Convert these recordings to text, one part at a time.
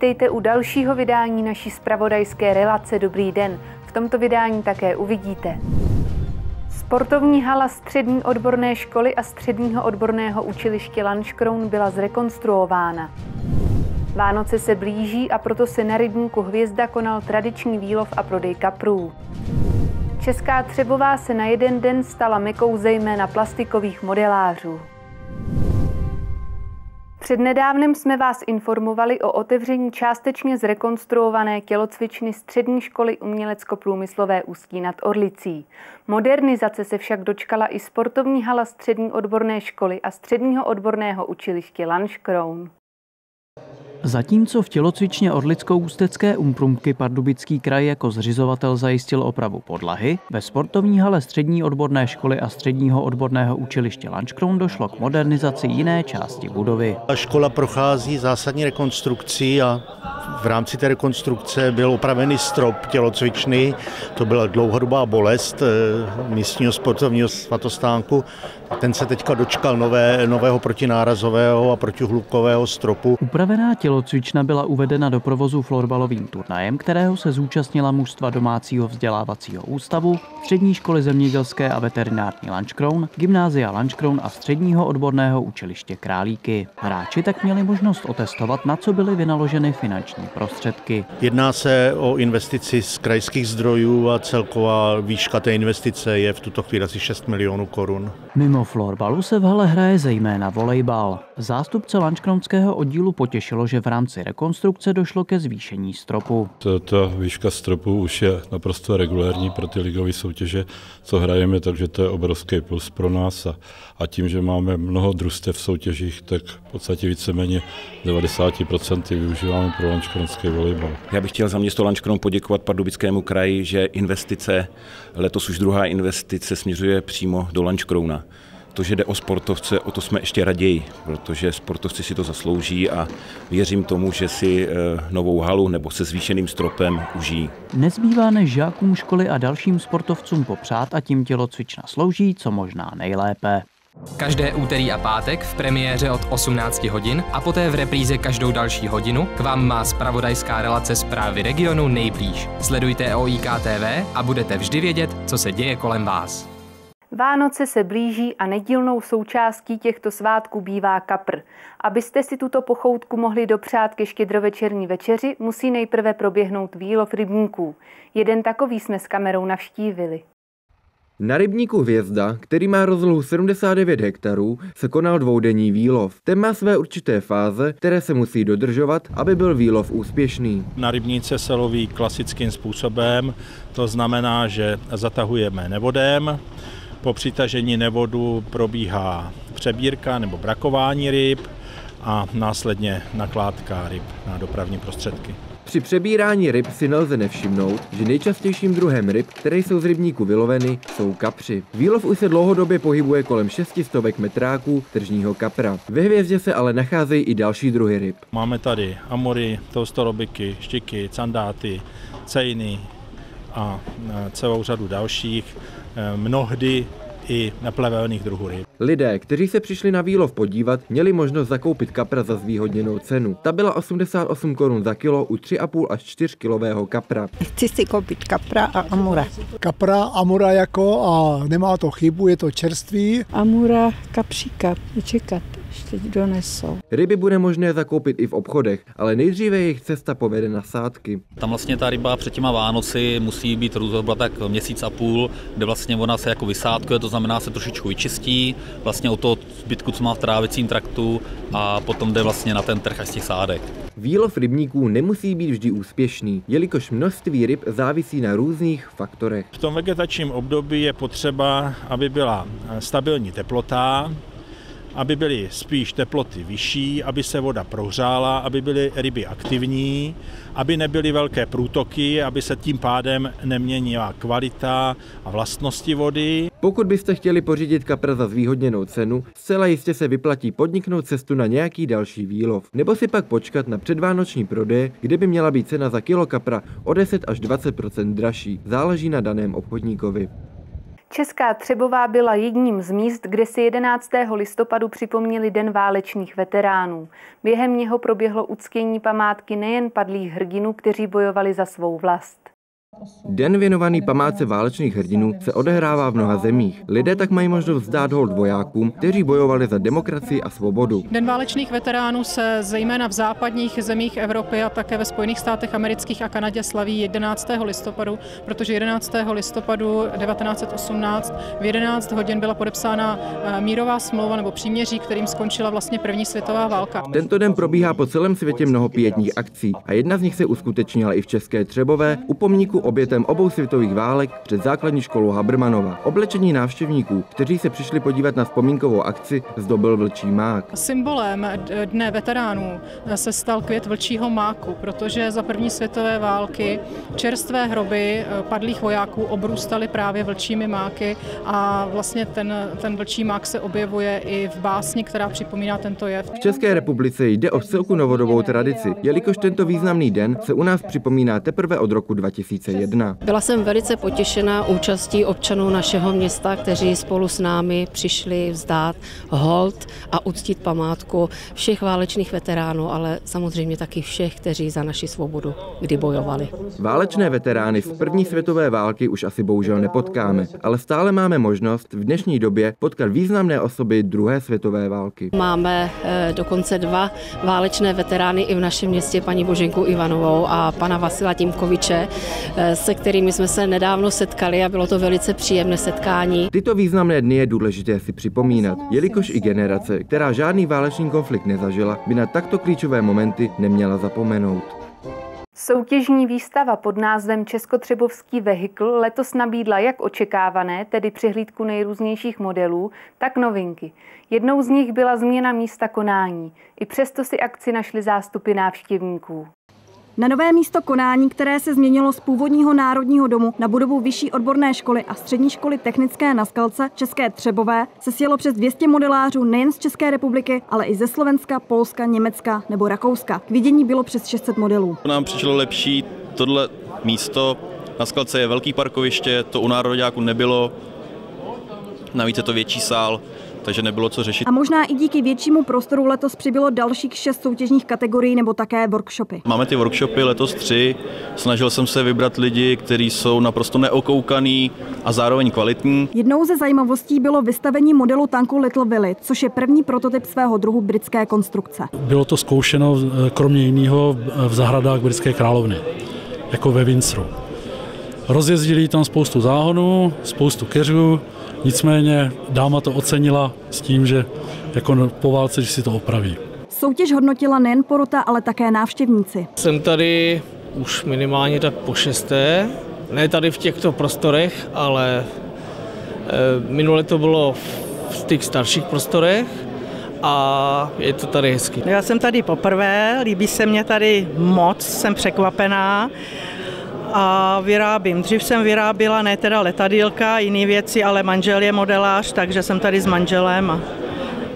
Vítejte u dalšího vydání naší spravodajské relace Dobrý den. V tomto vydání také uvidíte. Sportovní hala střední odborné školy a středního odborného učiliště Lanškroun byla zrekonstruována. Vánoce se blíží a proto se na rybníku Hvězda konal tradiční výlov a prodej kaprů. Česká Třebová se na jeden den stala mekou zejména plastikových modelářů. Přednedávnem jsme vás informovali o otevření částečně zrekonstruované tělocvičny Střední školy umělecko-průmyslové Ústí nad Orlicí. Modernizace se však dočkala i sportovní hala Střední odborné školy a Středního odborného učiliště Lanškroun. Zatímco v tělocvičně Orlicko-Ústecké umprumky Pardubický kraj jako zřizovatel zajistil opravu podlahy, ve sportovní hale Střední odborné školy a Středního odborného učiliště Lančkroun došlo k modernizaci jiné části budovy. Škola prochází zásadní rekonstrukcí a v rámci té rekonstrukce byl opravený strop tělocvičny, to byla dlouhodobá bolest eh, místního sportovního svatostánku. Ten se teďka dočkal nové, nového protinárazového a protihlukového stropu. Upravená tělocvična byla uvedena do provozu florbalovým turnajem, kterého se zúčastnila mužstva domácího vzdělávacího ústavu, Střední školy zemědělské a veterinární Lančkroun, Gymnázia Lančkroun a Středního odborného učiliště Králíky. Hráči tak měli možnost otestovat, na co byly vynaloženy finanční prostředky. Jedná se o investici z krajských zdrojů a celková výška té investice je v tuto chvíli asi 6 milionů korun. Mimo florbalu se v hale hraje zejména volejbal. Zástupce Lančkronského oddílu potěšilo, že v rámci rekonstrukce došlo ke zvýšení stropu. Ta výška stropu už je naprosto regulérní pro ty ligové soutěže, co hrajeme, takže to je obrovský plus pro nás a, a tím, že máme mnoho družstev v soutěžích, tak v podstatě víceméně 90% využíváme pro Lančkronský volejbal. Já bych chtěl za město Lančkron poděkovat Pardubickému kraji, že investice, letos už druhá investice směřuje přímo do Lančkrouna. To, že jde o sportovce, o to jsme ještě raději, protože sportovci si to zaslouží a věřím tomu, že si eh, novou halu nebo se zvýšeným stropem užijí. Nezbývá než žákům školy a dalším sportovcům popřát a tím tělocvična slouží co možná nejlépe. Každé úterý a pátek v premiéře od 18 hodin a poté v repríze každou další hodinu k vám má spravodajská relace zprávy regionu nejblíž. Sledujte OIK TV a budete vždy vědět, co se děje kolem vás. Vánoce se blíží a nedílnou součástí těchto svátků bývá kapr. Abyste si tuto pochoutku mohli dopřát ke štědrovečerní večeři, musí nejprve proběhnout výlov rybníků. Jeden takový jsme s kamerou navštívili. Na rybníku Hvězda, který má rozlohu 79 hektarů, se konal dvoudenní výlov. Ten má své určité fáze, které se musí dodržovat, aby byl výlov úspěšný. Na rybníce se loví klasickým způsobem, to znamená, že zatahujeme nevodem, po přitažení nevodu probíhá přebírka nebo brakování ryb a následně nakládka ryb na dopravní prostředky. Při přebírání ryb si nelze nevšimnout, že nejčastějším druhem ryb, které jsou z rybníku vyloveny, jsou kapři. Výlov už se dlouhodobě pohybuje kolem 600 metráků tržního kapra. Ve hvězdě se ale nacházejí i další druhy ryb. Máme tady amory, toustorobiky, štiky, candáty, cejny a celou řadu dalších. Eh, mnohdy i neplevelných druhů ryb. Lidé, kteří se přišli na výlov podívat, měli možnost zakoupit kapra za zvýhodněnou cenu. Ta byla 88 korun za kilo u 3,5 až 4 kilového kapra. Chci si koupit kapra a amura. Kapra, amura jako a nemá to chybu, je to čerstvý. Amura, kapříka, čekat teď donesou. Ryby bude možné zakoupit i v obchodech, ale nejdříve jejich cesta povede na sádky. Tam vlastně ta ryba před těma Vánoci musí být růzobra tak měsíc a půl, kde vlastně ona se jako vysádkuje, to znamená se trošičku vyčistí, vlastně o to zbytku, co má v trávicím traktu a potom jde vlastně na ten trh z těch sádek. Výlov rybníků nemusí být vždy úspěšný, jelikož množství ryb závisí na různých faktorech. V tom vegetačním období je potřeba, aby byla stabilní teplota, aby byly spíš teploty vyšší, aby se voda prohřála, aby byly ryby aktivní, aby nebyly velké průtoky, aby se tím pádem neměnila kvalita a vlastnosti vody. Pokud byste chtěli pořídit kapra za zvýhodněnou cenu, zcela jistě se vyplatí podniknout cestu na nějaký další výlov, nebo si pak počkat na předvánoční prodeje, kde by měla být cena za kilo kapra o 10 až 20 dražší, záleží na daném obchodníkovi. Česká Třebová byla jedním z míst, kde si 11. listopadu připomněli Den válečných veteránů. Během něho proběhlo uctění památky nejen padlých hrdinů, kteří bojovali za svou vlast. Den věnovaný památce válečných hrdinů se odehrává v mnoha zemích. Lidé tak mají možnost vzdát hold vojákům, kteří bojovali za demokracii a svobodu. Den válečných veteránů se zejména v západních zemích Evropy a také ve Spojených státech amerických a Kanadě slaví 11. listopadu, protože 11. listopadu 1918 v 11 hodin byla podepsána eh, mírová smlouva nebo příměří, kterým skončila vlastně první světová válka. Tento den probíhá po celém světě mnoho pětních akcí a jedna z nich se uskutečnila i v České Třebové u pomníku obětem obou světových válek před základní školou Habermanova. Oblečení návštěvníků, kteří se přišli podívat na vzpomínkovou akci, zdobil vlčí mák. Symbolem Dne veteránů se stal květ vlčího máku, protože za první světové války čerstvé hroby padlých vojáků obrůstaly právě vlčími máky a vlastně ten, ten vlčí mák se objevuje i v básni, která připomíná tento jev. V České republice jde o celku novodobou tradici, jelikož tento významný den se u nás připomíná teprve od roku 2001. 2001. Byla jsem velice potěšena účastí občanů našeho města, kteří spolu s námi přišli vzdát hold a uctít památku všech válečných veteránů, ale samozřejmě taky všech, kteří za naši svobodu kdy bojovali. Válečné veterány z první světové války už asi bohužel nepotkáme, ale stále máme možnost v dnešní době potkat významné osoby druhé světové války. Máme eh, dokonce dva válečné veterány i v našem městě, paní Boženku Ivanovou a pana Vasila Timkoviče, eh, se kterými jsme se nedávno setkali a bylo to velice příjemné setkání. Tyto významné dny je důležité si připomínat, jelikož i generace, která žádný válečný konflikt nezažila, by na takto klíčové momenty neměla zapomenout. Soutěžní výstava pod názvem Českotřebovský vehikl letos nabídla jak očekávané, tedy přehlídku nejrůznějších modelů, tak novinky. Jednou z nich byla změna místa konání. I přesto si akci našli zástupy návštěvníků. Na nové místo konání, které se změnilo z původního Národního domu na budovu Vyšší odborné školy a střední školy technické na Skalce České Třebové, se sjelo přes 200 modelářů nejen z České republiky, ale i ze Slovenska, Polska, Německa nebo Rakouska. K vidění bylo přes 600 modelů. Nám přišlo lepší tohle místo. Na Skalce je velký parkoviště, to u nároďáku nebylo. Navíc je to větší sál, takže nebylo co řešit. A možná i díky většímu prostoru letos přibylo dalších šest soutěžních kategorií nebo také workshopy. Máme ty workshopy letos tři. Snažil jsem se vybrat lidi, kteří jsou naprosto neokoukaný a zároveň kvalitní. Jednou ze zajímavostí bylo vystavení modelu tanku Little Willy, což je první prototyp svého druhu britské konstrukce. Bylo to zkoušeno eh, kromě jiného v zahradách britské královny, jako ve Windsoru. Rozjezdili tam spoustu záhonů, spoustu keřů, Nicméně dáma to ocenila s tím, že jako po válce, že si to opraví. Soutěž hodnotila nejen porota, ale také návštěvníci. Jsem tady už minimálně tak po šesté, ne tady v těchto prostorech, ale e, minule to bylo v těch starších prostorech a je to tady hezky. Já jsem tady poprvé, líbí se mě tady moc, jsem překvapená a vyrábím. Dřív jsem vyrábila ne teda letadílka, jiné věci, ale manžel je modelář, takže jsem tady s manželem a,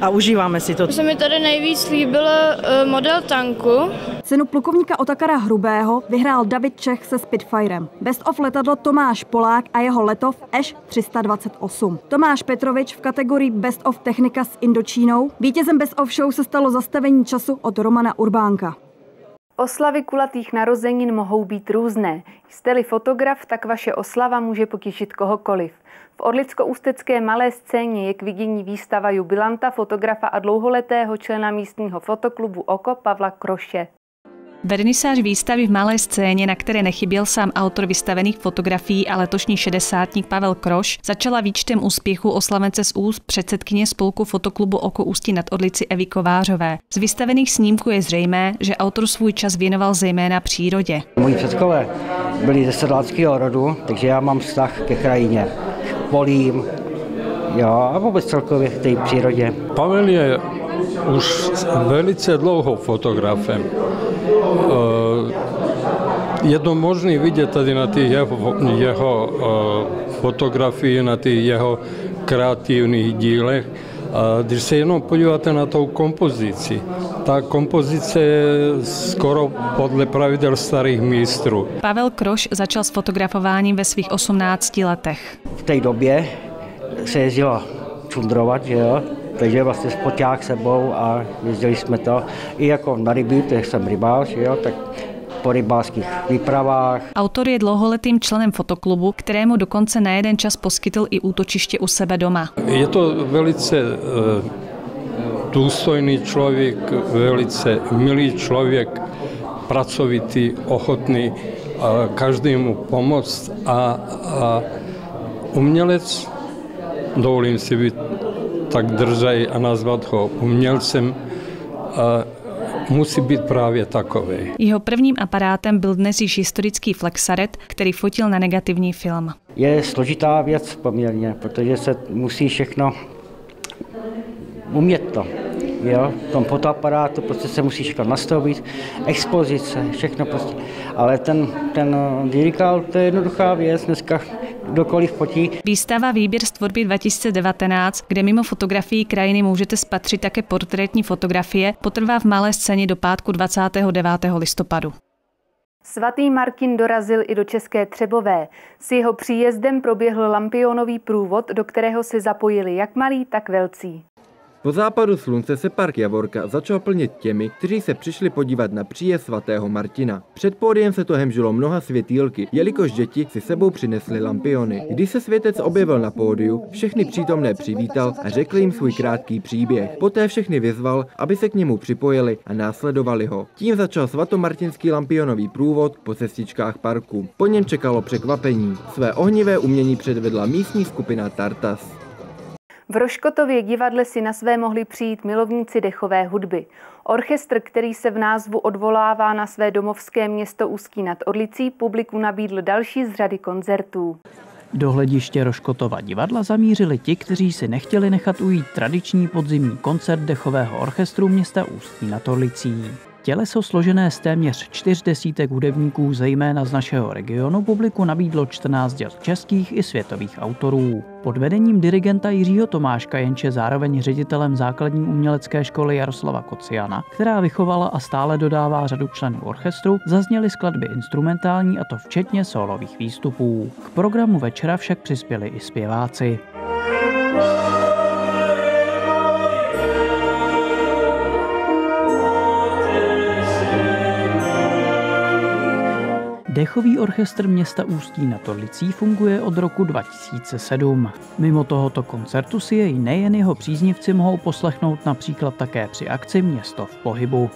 a užíváme si to. Se mi tady nejvíc líbil uh, model tanku. Cenu plukovníka Otakara Hrubého vyhrál David Čech se Spitfirem. Best of letadlo Tomáš Polák a jeho letov Eš 328. Tomáš Petrovič v kategorii Best of technika s Indočínou. Vítězem Best of show se stalo zastavení času od Romana Urbánka. Oslavy kulatých narozenin mohou být různé. Jste-li fotograf, tak vaše oslava může potěšit kohokoliv. V Orlicko-Ústecké malé scéně je k vidění výstava jubilanta, fotografa a dlouholetého člena místního fotoklubu Oko Pavla Kroše. Vernisáž výstavy v malé scéně, na které nechyběl sám autor vystavených fotografií a letošní šedesátník Pavel Kroš, začala výčtem úspěchu oslavence z úst předsedkyně spolku fotoklubu Oko Ústí nad Odlici Evy Kovářové. Z vystavených snímků je zřejmé, že autor svůj čas věnoval zejména přírodě. Moji předkové byli ze sedláckého rodu, takže já mám vztah ke krajině, k polím, jo, a vůbec celkově k té přírodě. Pavel je už velice dlouho fotografem. Je to možné vidět tady na těch jeho, jeho fotografii, na těch jeho kreativních dílech. A když se jenom podíváte na tou kompozici, ta kompozice je skoro podle pravidel starých mistrů. Pavel Kroš začal s fotografováním ve svých 18 letech. V té době se jezdilo čundrovat, že jo, takže vlastně spoťák sebou a jezdili jsme to i jako na ryby, protože jsem rybář, jo, tak po rybářských výpravách. Autor je dlouholetým členem fotoklubu, kterému dokonce na jeden čas poskytl i útočiště u sebe doma. Je to velice eh, důstojný člověk, velice milý člověk, pracovitý, ochotný každému pomoct a, a umělec, dovolím si být tak drzej a nazvat ho umělcem, a musí být právě takový. Jeho prvním aparátem byl dnes již historický flexaret, který fotil na negativní film. Je složitá věc poměrně, protože se musí všechno umět to. Jo, v tom fotoaparátu prostě se musí všechno nastavit, expozice, všechno prostě. Ale ten, ten dirikál, to je jednoduchá věc, dneska kdokoliv fotí. Výstava Výběr z tvorby 2019, kde mimo fotografii krajiny můžete spatřit také portrétní fotografie, potrvá v malé scéně do pátku 29. listopadu. Svatý Martin dorazil i do České Třebové. S jeho příjezdem proběhl lampionový průvod, do kterého se zapojili jak malí, tak velcí. Po západu slunce se park Javorka začal plnit těmi, kteří se přišli podívat na příjezd svatého Martina. Před pódiem se to hemžilo mnoha světýlky, jelikož děti si sebou přinesly lampiony. Když se světec objevil na pódiu, všechny přítomné přivítal a řekl jim svůj krátký příběh. Poté všechny vyzval, aby se k němu připojili a následovali ho. Tím začal svatomartinský lampionový průvod po cestičkách parku. Po něm čekalo překvapení. Své ohnivé umění předvedla místní skupina Tartas. V Roškotově divadle si na své mohli přijít milovníci dechové hudby. Orchestr, který se v názvu odvolává na své domovské město Ústí nad Orlicí, publiku nabídl další z řady koncertů. Do hlediště Roškotova divadla zamířili ti, kteří si nechtěli nechat ujít tradiční podzimní koncert dechového orchestru města Ústí nad Orlicí. Těleso složené z téměř čtyř desítek hudebníků, zejména z našeho regionu, publiku nabídlo 14 děl českých i světových autorů. Pod vedením dirigenta Jiřího Tomáška, jenče zároveň ředitelem základní umělecké školy Jaroslava Kociana, která vychovala a stále dodává řadu členů orchestru, zazněly skladby instrumentální a to včetně solových výstupů. K programu večera však přispěli i zpěváci. Dechový orchestr města Ústí na Torlicí funguje od roku 2007. Mimo tohoto koncertu si jej nejen jeho příznivci mohou poslechnout například také při akci Město v pohybu.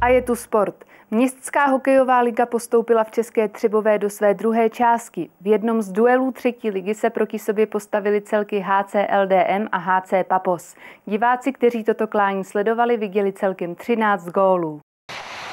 A je tu sport. Městská hokejová liga postoupila v České Třebové do své druhé částky. V jednom z duelů třetí ligy se proti sobě postavili celky HC LDM a HC Papos. Diváci, kteří toto klání sledovali, viděli celkem 13 gólů.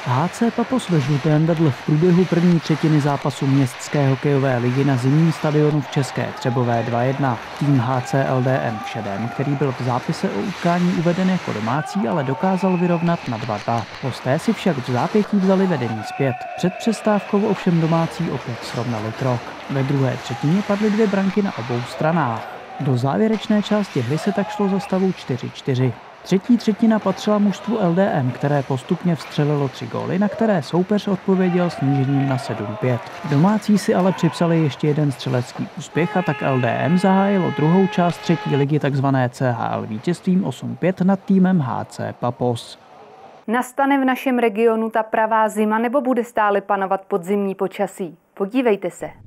HC Papos ve žlutém vedl v průběhu první třetiny zápasu městské hokejové ligy na zimním stadionu v České Třebové 2-1. Tým HC LDM v šedém, který byl v zápise o utkání uveden jako domácí, ale dokázal vyrovnat na 2-2. Hosté si však v zápětí vzali vedení zpět. Před přestávkou ovšem domácí opět srovnali krok. Ve druhé třetině padly dvě branky na obou stranách. Do závěrečné části hry se tak šlo za stavu 4-4. Třetí třetina patřila mužstvu LDM, které postupně vstřelilo tři góly, na které soupeř odpověděl snížením na 7-5. Domácí si ale připsali ještě jeden střelecký úspěch a tak LDM zahájilo druhou část třetí ligy takzvané CHL vítězstvím 8-5 nad týmem HC Papos. Nastane v našem regionu ta pravá zima nebo bude stále panovat podzimní počasí? Podívejte se.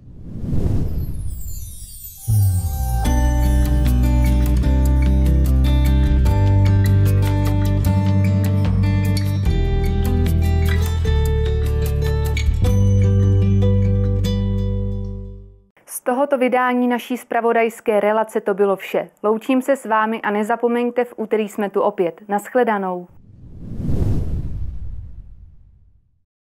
Tohoto vydání naší spravodajské relace to bylo vše. Loučím se s vámi a nezapomeňte, v úterý jsme tu opět. Naschledanou.